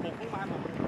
แต่ผมเพิ่งมาผม